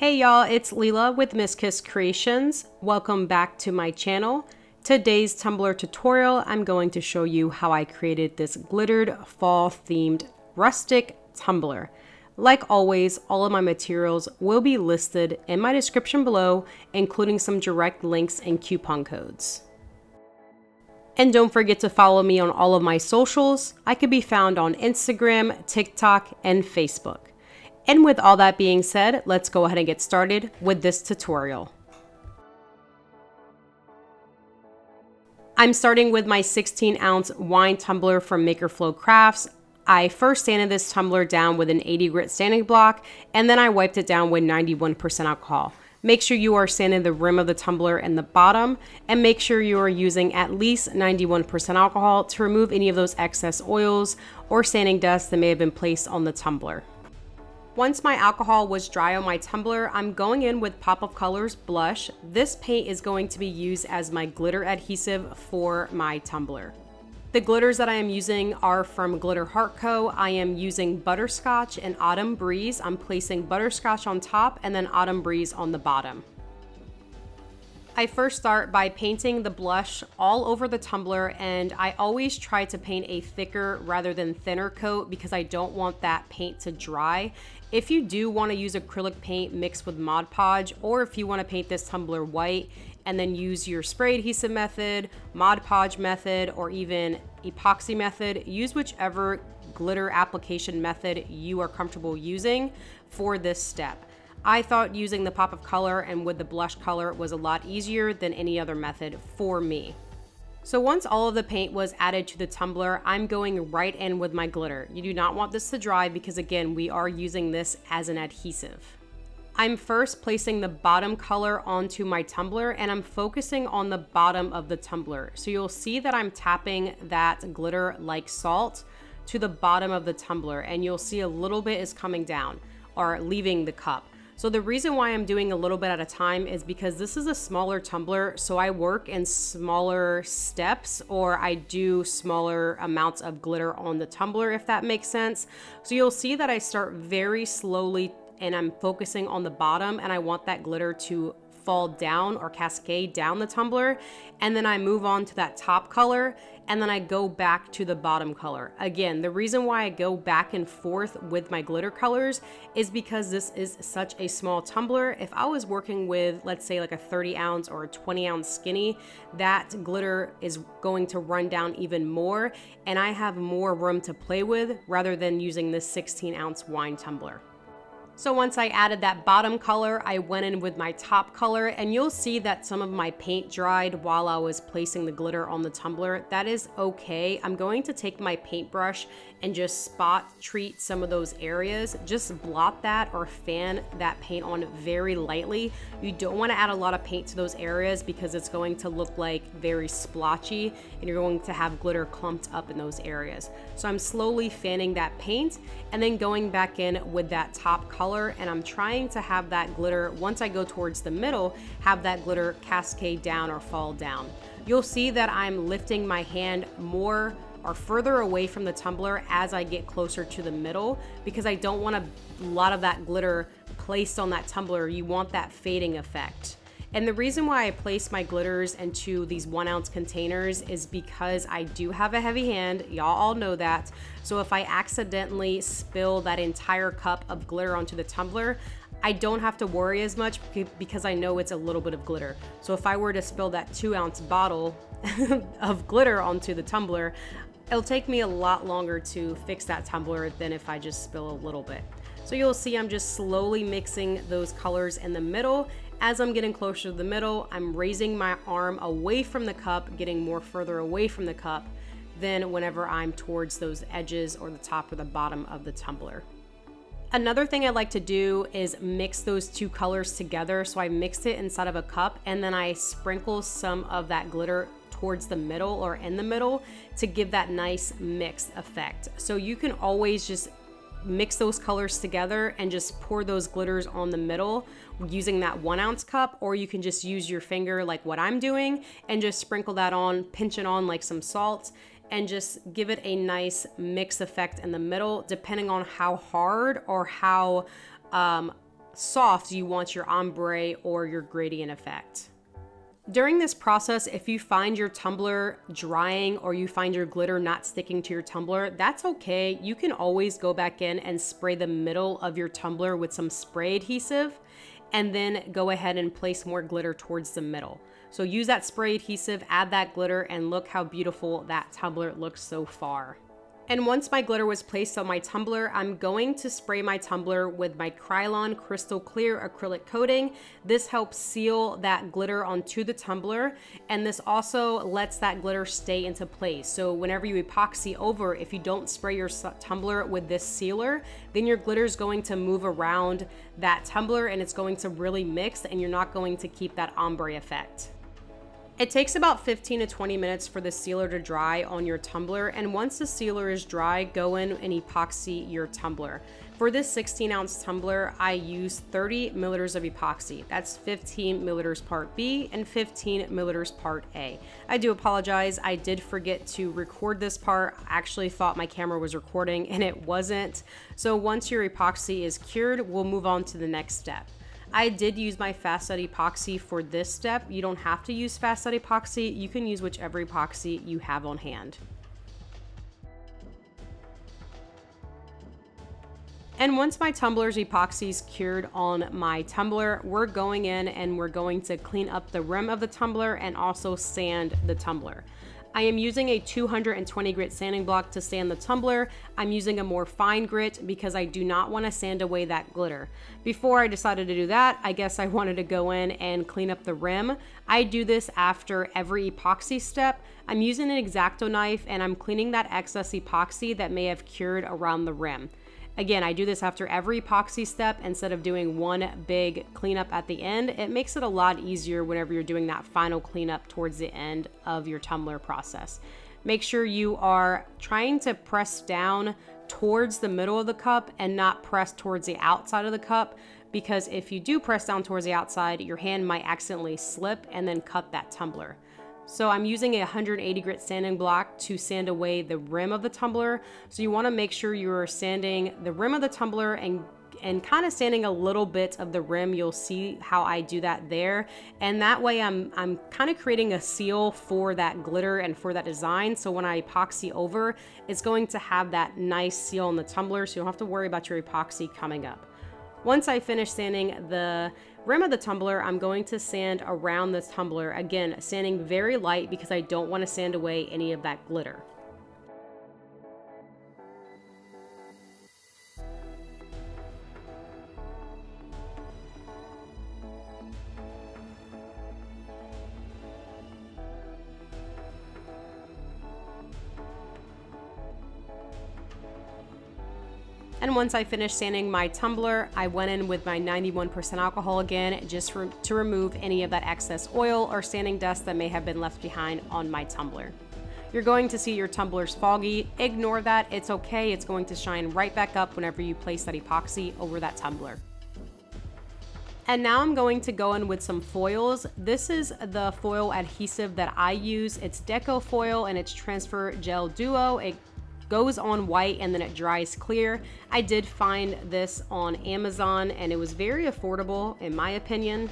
Hey y'all, it's Leela with Miss Kiss Kreations. Welcome back to my channel. Today's tumbler tutorial, I'm going to show you how I created this glittered fall themed rustic tumbler. Like always, all of my materials will be listed in my description below, including some direct links and coupon codes. And don't forget to follow me on all of my socials. I could be found on Instagram, TikTok, and Facebook. And with all that being said, let's go ahead and get started with this tutorial. I'm starting with my 16 ounce wine tumbler from Makerflo Crafts. I first sanded this tumbler down with an 80 grit sanding block and then I wiped it down with 91% alcohol. Make sure you are sanding the rim of the tumbler and the bottom and make sure you are using at least 91% alcohol to remove any of those excess oils or sanding dust that may have been placed on the tumbler. Once my alcohol was dry on my tumbler, I'm going in with Pop of Colors blush. This paint is going to be used as my glitter adhesive for my tumbler. The glitters that I am using are from Glitter Heart Co. I am using Butterscotch and Autumn Breeze. I'm placing Butterscotch on top and then Autumn Breeze on the bottom. I first start by painting the blush all over the tumbler and I always try to paint a thicker rather than thinner coat because I don't want that paint to dry. If you do want to use acrylic paint mixed with Mod Podge or if you want to paint this tumbler white and then use your spray adhesive method, Mod Podge method, or even epoxy method, use whichever glitter application method you are comfortable using for this step. I thought using the pop of color and with the blush color was a lot easier than any other method for me. So once all of the paint was added to the tumbler, I'm going right in with my glitter. You do not want this to dry because again, we are using this as an adhesive. I'm first placing the bottom color onto my tumbler and I'm focusing on the bottom of the tumbler. So you'll see that I'm tapping that glitter like salt to the bottom of the tumbler and you'll see a little bit is coming down or leaving the cup. So the reason why I'm doing a little bit at a time is because this is a smaller tumbler, so I work in smaller steps or I do smaller amounts of glitter on the tumbler, if that makes sense. So you'll see that I start very slowly and I'm focusing on the bottom and I want that glitter to fall down or cascade down the tumbler. And then I move on to that top color and then I go back to the bottom color. Again, the reason why I go back and forth with my glitter colors is because this is such a small tumbler. If I was working with, let's say like a 30 ounce or a 20 ounce skinny, that glitter is going to run down even more and I have more room to play with rather than using this 16 ounce wine tumbler. So once I added that bottom color, I went in with my top color and you'll see that some of my paint dried while I was placing the glitter on the tumbler. That is okay. I'm going to take my paintbrush and just spot treat some of those areas. Just blot that or fan that paint on very lightly. You don't want to add a lot of paint to those areas because it's going to look like very splotchy and you're going to have glitter clumped up in those areas. So I'm slowly fanning that paint and then going back in with that top color color and I'm trying to have that glitter, once I go towards the middle, have that glitter cascade down or fall down. You'll see that I'm lifting my hand more or further away from the tumbler as I get closer to the middle because I don't want a lot of that glitter placed on that tumbler. You want that fading effect. And the reason why I place my glitters into these one ounce containers is because I do have a heavy hand. Y'all all know that. So if I accidentally spill that entire cup of glitter onto the tumbler, I don't have to worry as much because I know it's a little bit of glitter. So if I were to spill that two ounce bottle of glitter onto the tumbler, it'll take me a lot longer to fix that tumbler than if I just spill a little bit. So you'll see I'm just slowly mixing those colors in the middle as I'm getting closer to the middle, I'm raising my arm away from the cup, getting more further away from the cup than whenever I'm towards those edges or the top or the bottom of the tumbler. Another thing I like to do is mix those two colors together. So I mixed it inside of a cup and then I sprinkle some of that glitter towards the middle or in the middle to give that nice mixed effect. So you can always just mix those colors together and just pour those glitters on the middle using that one ounce cup or you can just use your finger like what I'm doing and just sprinkle that on, pinch it on like some salt and just give it a nice mix effect in the middle depending on how hard or how um, soft you want your ombre or your gradient effect. During this process, if you find your tumbler drying or you find your glitter not sticking to your tumbler, that's okay. You can always go back in and spray the middle of your tumbler with some spray adhesive and then go ahead and place more glitter towards the middle. So use that spray adhesive, add that glitter, and look how beautiful that tumbler looks so far. And once my glitter was placed on my tumbler, I'm going to spray my tumbler with my Krylon Crystal Clear acrylic coating. This helps seal that glitter onto the tumbler, and this also lets that glitter stay into place. So whenever you epoxy over, if you don't spray your tumbler with this sealer, then your glitter is going to move around that tumbler and it's going to really mix and you're not going to keep that ombre effect. It takes about 15 to 20 minutes for the sealer to dry on your tumbler, and once the sealer is dry, go in and epoxy your tumbler. For this 16 ounce tumbler, I use 30 milliliters of epoxy. That's 15 milliliters part B and 15 milliliters part A. I do apologize, I did forget to record this part. I actually thought my camera was recording and it wasn't. So once your epoxy is cured, we'll move on to the next step. I did use my Fast Set epoxy for this step. You don't have to use Fast Set epoxy. You can use whichever epoxy you have on hand. And once my tumbler's epoxy is cured on my tumbler, we're going in and we're going to clean up the rim of the tumbler and also sand the tumbler. I am using a 220 grit sanding block to sand the tumbler. I'm using a more fine grit because I do not want to sand away that glitter. Before I decided to do that, I guess I wanted to go in and clean up the rim. I do this after every epoxy step. I'm using an X-Acto knife and I'm cleaning that excess epoxy that may have cured around the rim. Again, I do this after every epoxy step instead of doing one big cleanup at the end. It makes it a lot easier whenever you're doing that final cleanup towards the end of your tumbler process. Make sure you are trying to press down towards the middle of the cup and not press towards the outside of the cup because if you do press down towards the outside, your hand might accidentally slip and then cut that tumbler. So I'm using a 180 grit sanding block to sand away the rim of the tumbler. So you wanna make sure you're sanding the rim of the tumbler and and kind of sanding a little bit of the rim. You'll see how I do that there. And that way I'm, I'm kind of creating a seal for that glitter and for that design. So when I epoxy over, it's going to have that nice seal on the tumbler. So you don't have to worry about your epoxy coming up. Once I finish sanding the rim of the tumbler, I'm going to sand around this tumbler. Again, sanding very light because I don't want to sand away any of that glitter. And once I finished sanding my tumbler, I went in with my 91% alcohol again just to remove any of that excess oil or sanding dust that may have been left behind on my tumbler. You're going to see your tumbler's foggy. Ignore that, it's okay. It's going to shine right back up whenever you place that epoxy over that tumbler. And now I'm going to go in with some foils. This is the foil adhesive that I use. It's Deco Foil and it's Transfer Gel Duo. It goes on white and then it dries clear. I did find this on Amazon and it was very affordable in my opinion.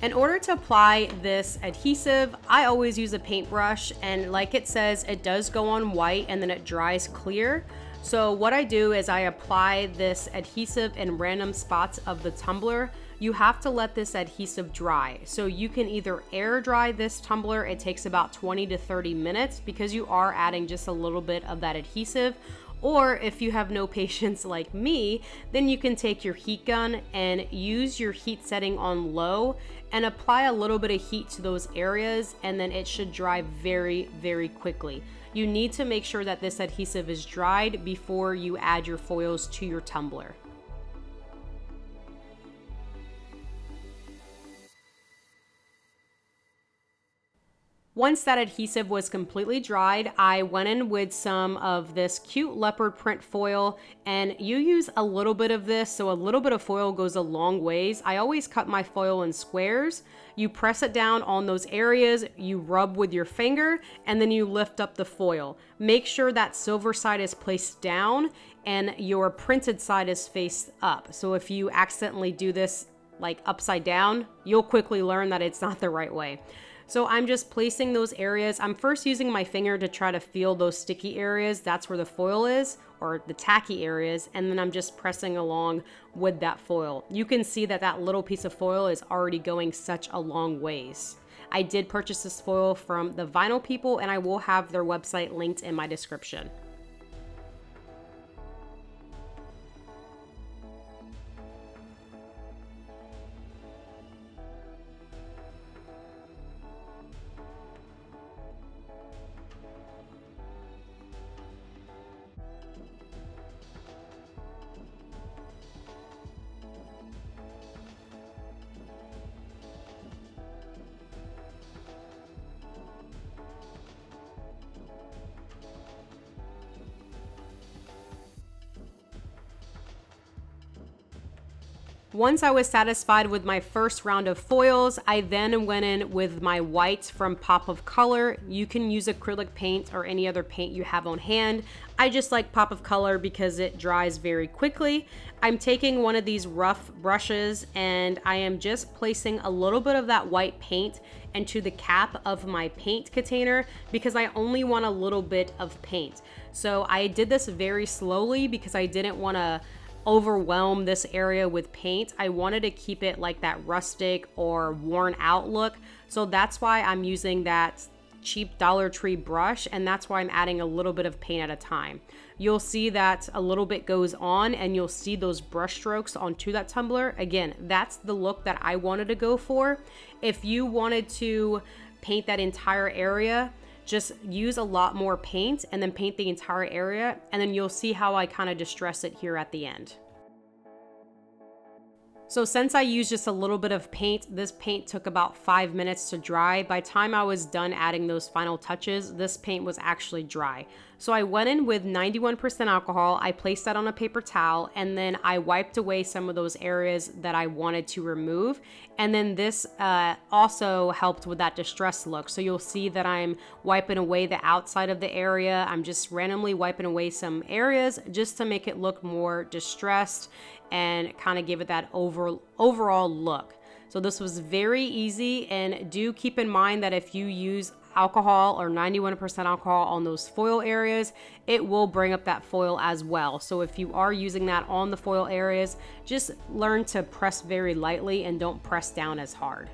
In order to apply this adhesive, I always use a paintbrush and like it says, it does go on white and then it dries clear. So what I do is I apply this adhesive in random spots of the tumbler you have to let this adhesive dry. So you can either air dry this tumbler, it takes about 20 to 30 minutes because you are adding just a little bit of that adhesive, or if you have no patience like me, then you can take your heat gun and use your heat setting on low and apply a little bit of heat to those areas and then it should dry very, very quickly. You need to make sure that this adhesive is dried before you add your foils to your tumbler. Once that adhesive was completely dried, I went in with some of this cute leopard print foil and you use a little bit of this, so a little bit of foil goes a long ways. I always cut my foil in squares. You press it down on those areas, you rub with your finger, and then you lift up the foil. Make sure that silver side is placed down and your printed side is faced up. So if you accidentally do this like upside down, you'll quickly learn that it's not the right way. So I'm just placing those areas. I'm first using my finger to try to feel those sticky areas. That's where the foil is or the tacky areas. And then I'm just pressing along with that foil. You can see that that little piece of foil is already going such a long ways. I did purchase this foil from the Vinyl People and I will have their website linked in my description. Once I was satisfied with my first round of foils, I then went in with my whites from Pop of Color. You can use acrylic paint or any other paint you have on hand. I just like Pop of Color because it dries very quickly. I'm taking one of these rough brushes and I am just placing a little bit of that white paint into the cap of my paint container because I only want a little bit of paint. So I did this very slowly because I didn't want to overwhelm this area with paint. I wanted to keep it like that rustic or worn out look. So that's why I'm using that cheap Dollar Tree brush and that's why I'm adding a little bit of paint at a time. You'll see that a little bit goes on and you'll see those brush strokes onto that tumbler. Again, that's the look that I wanted to go for. If you wanted to paint that entire area, just use a lot more paint and then paint the entire area and then you'll see how I kind of distress it here at the end. So since I used just a little bit of paint, this paint took about five minutes to dry. By time I was done adding those final touches, this paint was actually dry. So I went in with 91% alcohol, I placed that on a paper towel, and then I wiped away some of those areas that I wanted to remove. And then this uh, also helped with that distress look. So you'll see that I'm wiping away the outside of the area. I'm just randomly wiping away some areas just to make it look more distressed and kind of give it that over, overall look. So this was very easy and do keep in mind that if you use alcohol or 91% alcohol on those foil areas, it will bring up that foil as well. So if you are using that on the foil areas, just learn to press very lightly and don't press down as hard.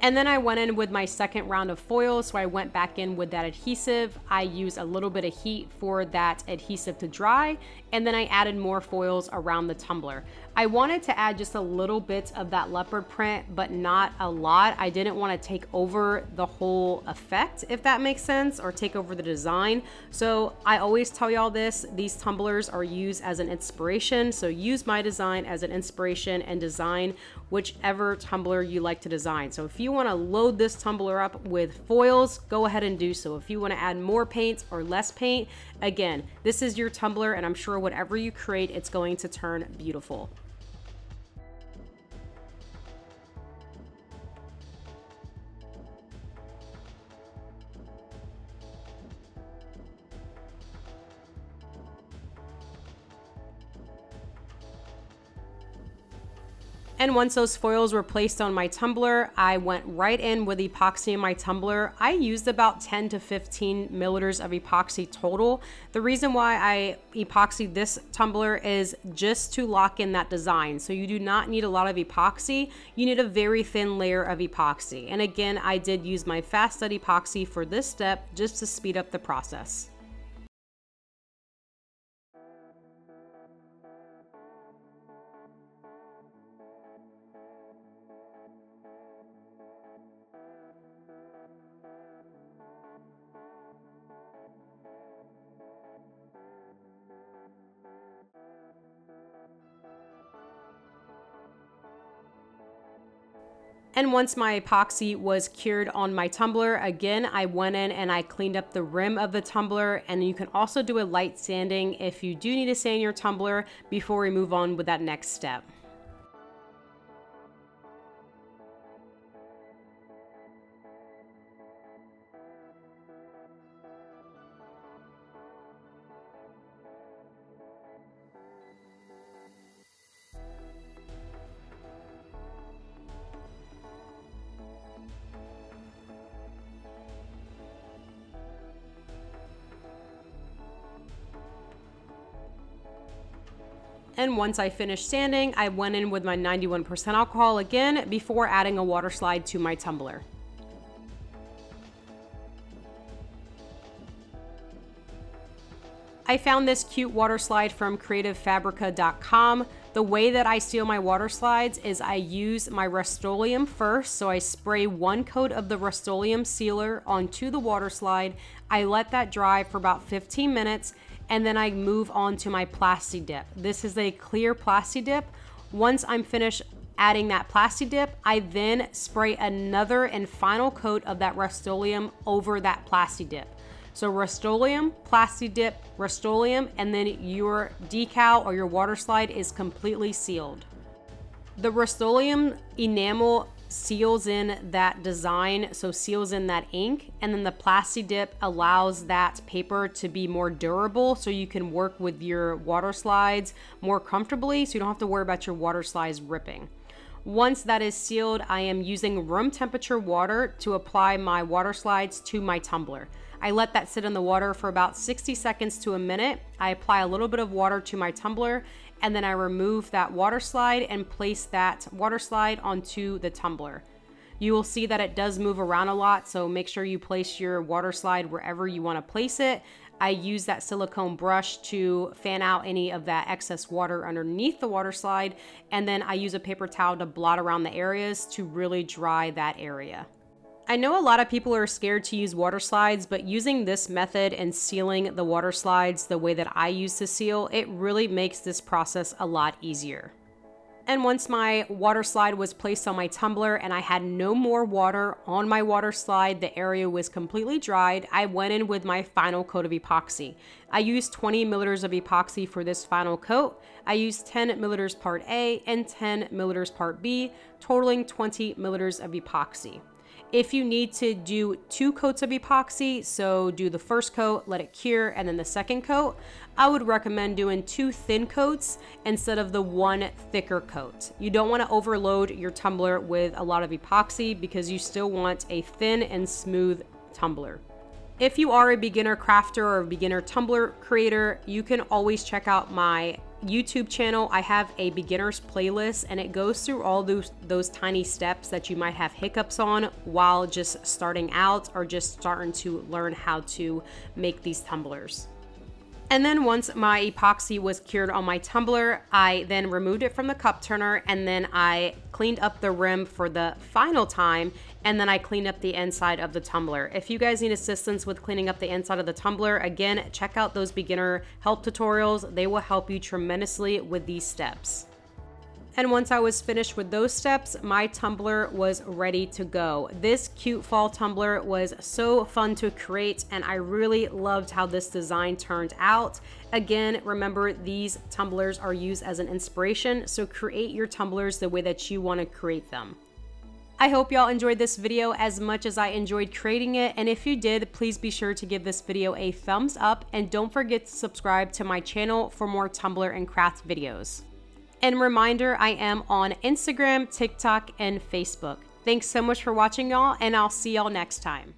And then I went in with my second round of foil, so I went back in with that adhesive. I used a little bit of heat for that adhesive to dry, and then I added more foils around the tumbler. I wanted to add just a little bit of that leopard print, but not a lot. I didn't want to take over the whole effect, if that makes sense, or take over the design. So I always tell y'all this, these tumblers are used as an inspiration. So use my design as an inspiration and design whichever tumbler you like to design. So if you want to load this tumbler up with foils, go ahead and do so. If you want to add more paint or less paint, again, this is your tumbler and I'm sure whatever you create, it's going to turn beautiful. And once those foils were placed on my tumbler, I went right in with epoxy in my tumbler. I used about 10 to 15 milliliters of epoxy total. The reason why I epoxied this tumbler is just to lock in that design. So you do not need a lot of epoxy. You need a very thin layer of epoxy. And again, I did use my fast set epoxy for this step just to speed up the process. And once my epoxy was cured on my tumbler, again, I went in and I cleaned up the rim of the tumbler. And you can also do a light sanding if you do need to sand your tumbler before we move on with that next step. And once I finished sanding, I went in with my 91% alcohol again before adding a water slide to my tumbler. I found this cute water slide from creativefabrica.com. The way that I seal my water slides is I use my Rust-Oleum first. So I spray one coat of the Rust-Oleum sealer onto the water slide. I let that dry for about 15 minutes and then I move on to my Plasti Dip. This is a clear Plasti Dip. Once I'm finished adding that Plasti Dip, I then spray another and final coat of that Rust-Oleum over that Plasti Dip. So Rust-Oleum, Plasti Dip, Rust-Oleum, and then your decal or your water slide is completely sealed. The Rust-Oleum enamel seals in that design, so seals in that ink, and then the Plasti Dip allows that paper to be more durable so you can work with your water slides more comfortably so you don't have to worry about your water slides ripping. Once that is sealed, I am using room temperature water to apply my water slides to my tumbler. I let that sit in the water for about 60 seconds to a minute. I apply a little bit of water to my tumbler and then I remove that water slide and place that water slide onto the tumbler. You will see that it does move around a lot, so make sure you place your water slide wherever you want to place it. I use that silicone brush to fan out any of that excess water underneath the water slide, and then I use a paper towel to blot around the areas to really dry that area. I know a lot of people are scared to use water slides, but using this method and sealing the water slides the way that I use to seal, it really makes this process a lot easier. And once my water slide was placed on my tumbler and I had no more water on my water slide, the area was completely dried, I went in with my final coat of epoxy. I used 20 milliliters of epoxy for this final coat. I used 10 milliliters part A and 10 milliliters part B, totaling 20 milliliters of epoxy. If you need to do two coats of epoxy, so do the first coat, let it cure, and then the second coat, I would recommend doing two thin coats instead of the one thicker coat. You don't want to overload your tumbler with a lot of epoxy because you still want a thin and smooth tumbler. If you are a beginner crafter or a beginner tumbler creator, you can always check out my YouTube channel, I have a beginner's playlist and it goes through all those, those tiny steps that you might have hiccups on while just starting out or just starting to learn how to make these tumblers. And then once my epoxy was cured on my tumbler, I then removed it from the cup turner and then I cleaned up the rim for the final time and then I cleaned up the inside of the tumbler. If you guys need assistance with cleaning up the inside of the tumbler, again, check out those beginner help tutorials. They will help you tremendously with these steps. And once I was finished with those steps, my tumbler was ready to go. This cute fall tumbler was so fun to create and I really loved how this design turned out. Again, remember these tumblers are used as an inspiration, so create your tumblers the way that you want to create them. I hope y'all enjoyed this video as much as I enjoyed creating it, and if you did, please be sure to give this video a thumbs up, and don't forget to subscribe to my channel for more Tumbler and craft videos. And reminder, I am on Instagram, TikTok, and Facebook. Thanks so much for watching y'all, and I'll see y'all next time.